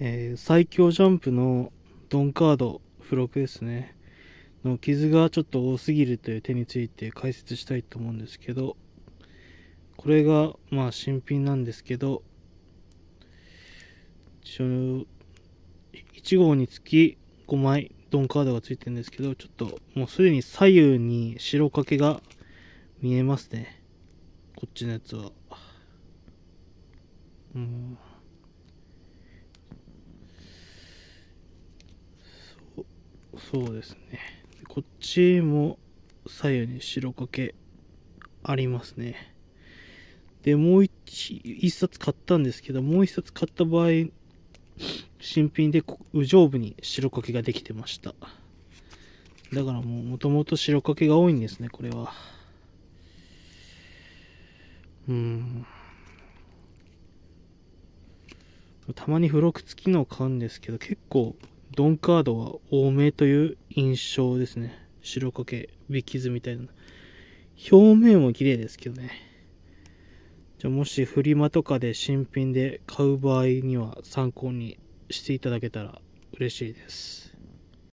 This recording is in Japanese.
えー、最強ジャンプのドンカード付録ですね。の傷がちょっと多すぎるという手について解説したいと思うんですけど、これがまあ新品なんですけど、1号につき5枚ドンカードがついてるんですけど、ちょっともうすでに左右に白掛けが見えますね。こっちのやつは。うん。そうですね。こっちも左右に白掛けありますね。で、もう一一冊買ったんですけど、もう一冊買った場合、新品で右上部に白掛けができてました。だからもう元々白掛けが多いんですね、これは。うん。たまに付録付きのを買うんですけど、結構ドンカードは多めという印象ですね。白掛け、ビキズみたいな。表面も綺麗ですけどね。じゃもしフリマとかで新品で買う場合には参考にしていただけたら嬉しいです。